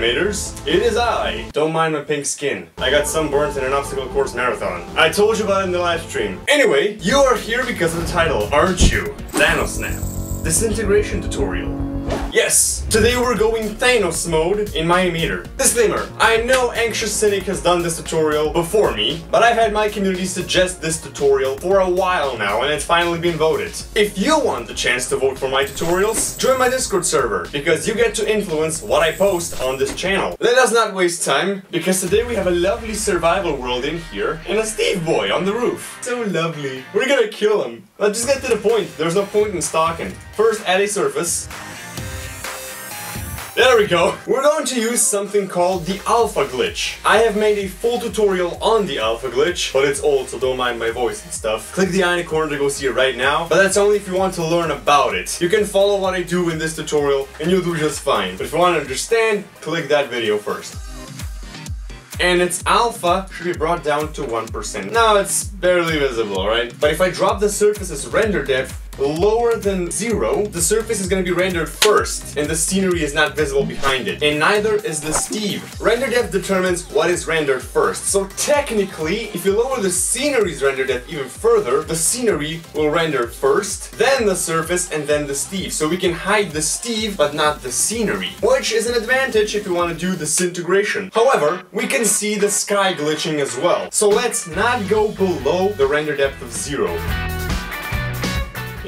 animators. It is I. Don't mind my pink skin. I got sunburnt in an obstacle course marathon. I told you about it in the live stream. Anyway, you are here because of the title, aren't you? Nano Thanos snap. Disintegration tutorial. Yes! Today we're going Thanos mode in Mine-imator. Disclaimer, I know Anxious Cynic has done this tutorial before me, but I've had my community suggest this tutorial for a while now and it's finally been voted. If you want the chance to vote for my tutorials, join my Discord server, because you get to influence what I post on this channel. Let us not waste time, because today we have a lovely survival world in here and a Steve boy on the roof. So lovely. We're gonna kill him. Let's just get to the point. There's no point in stalking. First, add a surface. There we go. We're going to use something called the alpha glitch. I have made a full tutorial on the alpha glitch, but it's old, so don't mind my voice and stuff. Click the eye in the corner to go see it right now, but that's only if you want to learn about it. You can follow what I do in this tutorial, and you'll do just fine. But if you want to understand, click that video first and its alpha should be brought down to 1%. Now it's barely visible, right? But if I drop the surface's render depth lower than zero, the surface is to be rendered first, and the scenery is not visible behind it. And neither is the Steve. Render depth determines what is rendered first. So technically, if you lower the scenery's render depth even further, the scenery will render first, then the surface, and then the Steve. So we can hide the Steve, but not the scenery. Which is an advantage if you want to do disintegration. However, we can see the sky glitching as well. So let's not go below the render depth of zero.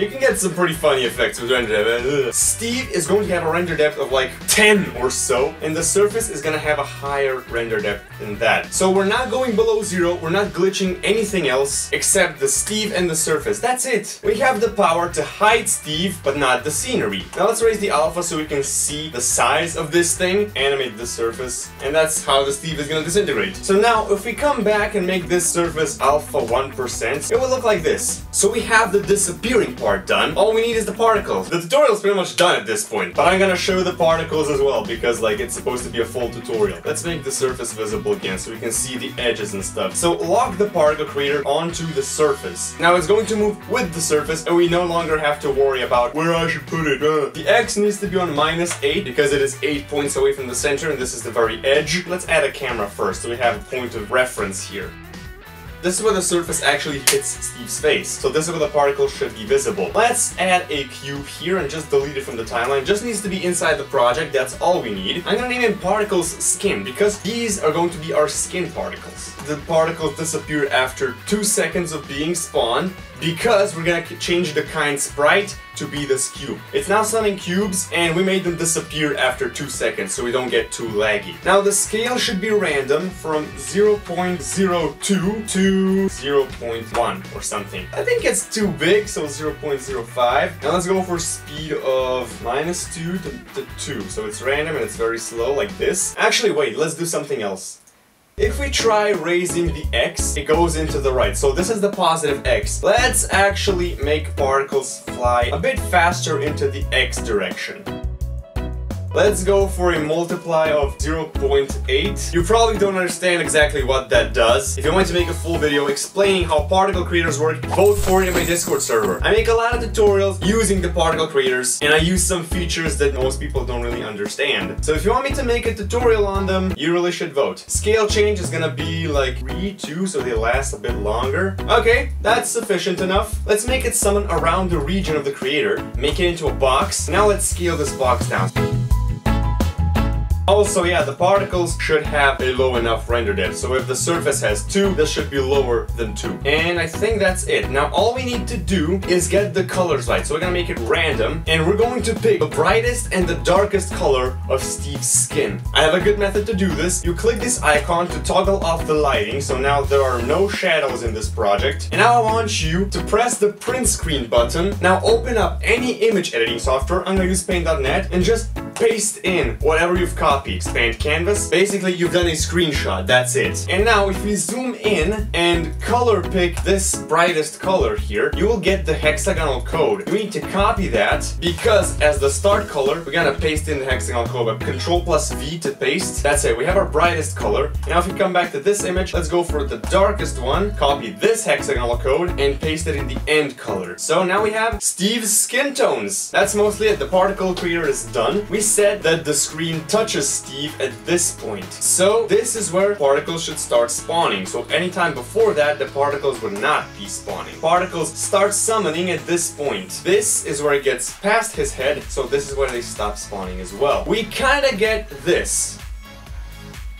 You can get some pretty funny effects with render depth. Steve is going to have a render depth of like 10 or so, and the surface is going to have a higher render depth than that. So we're not going below zero, we're not glitching anything else except the Steve and the surface. That's it. We have the power to hide Steve, but not the scenery. Now let's raise the alpha so we can see the size of this thing, animate the surface, and that's how the Steve is going to disintegrate. So now if we come back and make this surface alpha 1%, it will look like this. So we have the disappearing part done. All we need is the particles. The tutorial is pretty much done at this point, but I'm gonna show the particles as well because like it's supposed to be a full tutorial. Let's make the surface visible again so we can see the edges and stuff. So lock the particle creator onto the surface. Now it's going to move with the surface and we no longer have to worry about where I should put it. Uh. The X needs to be on minus 8 because it is 8 points away from the center and this is the very edge. Let's add a camera first so we have a point of reference here. This is where the surface actually hits Steve's face. So this is where the particle should be visible. Let's add a cube here and just delete it from the timeline. Just needs to be inside the project, that's all we need. I'm gonna name it particles skin because these are going to be our skin particles. The particles disappear after two seconds of being spawned because we're gonna change the kind sprite to be this cube. It's now summoning cubes and we made them disappear after 2 seconds so we don't get too laggy. Now the scale should be random from 0.02 to 0.1 or something. I think it's too big so 0.05. Now let's go for speed of minus 2 to, to 2 so it's random and it's very slow like this. Actually wait let's do something else. If we try raising the x, it goes into the right. So this is the positive x. Let's actually make particles fly a bit faster into the x direction. Let's go for a multiply of 0.8. You probably don't understand exactly what that does. If you want to make a full video explaining how particle creators work, vote for it in my Discord server. I make a lot of tutorials using the particle creators, and I use some features that most people don't really understand. So if you want me to make a tutorial on them, you really should vote. Scale change is gonna be like 3, 2, so they last a bit longer. Okay, that's sufficient enough. Let's make it summon around the region of the creator, make it into a box. Now let's scale this box down. Also, yeah, the particles should have a low enough render depth. So if the surface has 2, this should be lower than 2. And I think that's it. Now, all we need to do is get the colors right. So we're gonna make it random. And we're going to pick the brightest and the darkest color of Steve's skin. I have a good method to do this. You click this icon to toggle off the lighting. So now there are no shadows in this project. And now I want you to press the print screen button. Now open up any image editing software. I'm gonna use paint.net and just paste in whatever you've copied. Expand canvas. Basically, you've done a screenshot, that's it. And now if we zoom in and color pick this brightest color here, you will get the hexagonal code. We need to copy that because as the start color, we're gonna paste in the hexagonal code. Control plus V to paste. That's it, we have our brightest color. Now if we come back to this image, let's go for the darkest one, copy this hexagonal code and paste it in the end color. So now we have Steve's skin tones. That's mostly it, the particle creator is done. We said that the screen touches Steve at this point. So this is where particles should start spawning. So anytime before that, the particles would not be spawning. Particles start summoning at this point. This is where it gets past his head, so this is where they stop spawning as well. We kinda get this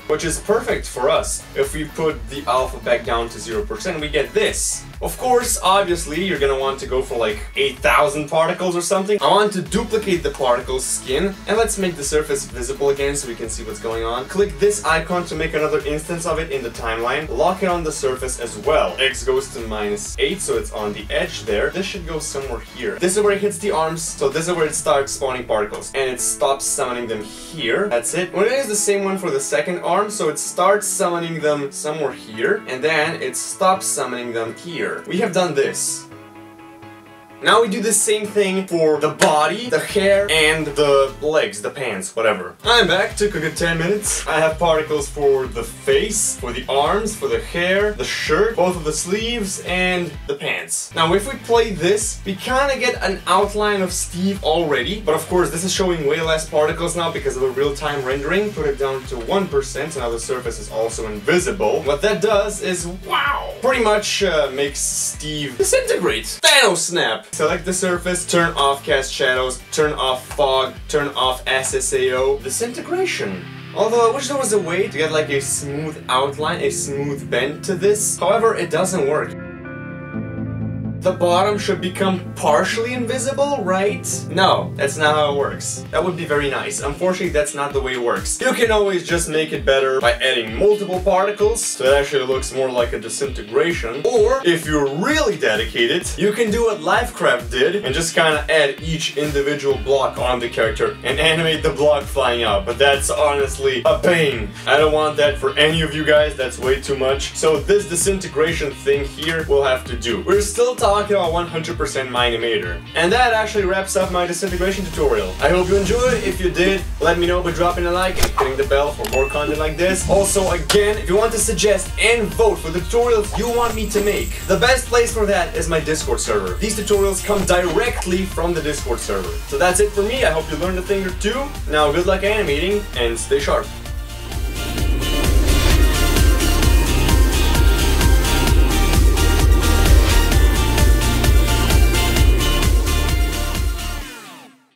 which is perfect for us. If we put the alpha back down to 0%, we get this. Of course, obviously, you're gonna want to go for like 8,000 particles or something. I want to duplicate the particle's skin, and let's make the surface visible again so we can see what's going on. Click this icon to make another instance of it in the timeline. Lock it on the surface as well. X goes to minus 8, so it's on the edge there. This should go somewhere here. This is where it hits the arms, so this is where it starts spawning particles. And it stops summoning them here. That's it. Well, it is the same one for the second arm, so it starts summoning them somewhere here, and then it stops summoning them here We have done this. Now we do the same thing for the body, the hair, and the legs, the pants, whatever. I'm back, took a good 10 minutes. I have particles for the face, for the arms, for the hair, the shirt, both of the sleeves, and the pants. Now if we play this, we kinda get an outline of Steve already, but of course this is showing way less particles now because of the real-time rendering. Put it down to 1%, so now the surface is also invisible. What that does is, wow, pretty much uh, makes Steve disintegrate. Thanos snap! Select the surface, turn off cast shadows, turn off fog, turn off SSAO. Disintegration. Although I wish there was a way to get like a smooth outline, a smooth bend to this. However, it doesn't work the bottom should become partially invisible, right? No, that's not how it works. That would be very nice. Unfortunately, that's not the way it works. You can always just make it better by adding multiple particles, so it actually looks more like a disintegration. Or, if you're really dedicated, you can do what Lifecraft did and just kind of add each individual block on the character and animate the block flying out. But that's honestly a pain. I don't want that for any of you guys, that's way too much. So this disintegration thing here we'll have to do. We're still talking talking about 100% Mine-imator. And that actually wraps up my disintegration tutorial. I hope you enjoyed. If you did, let me know by dropping a like and hitting the bell for more content like this. Also, again, if you want to suggest and vote for the tutorials you want me to make, the best place for that is my Discord server. These tutorials come directly from the Discord server. So that's it for me. I hope you learned a thing or two. Now, good luck animating and stay sharp.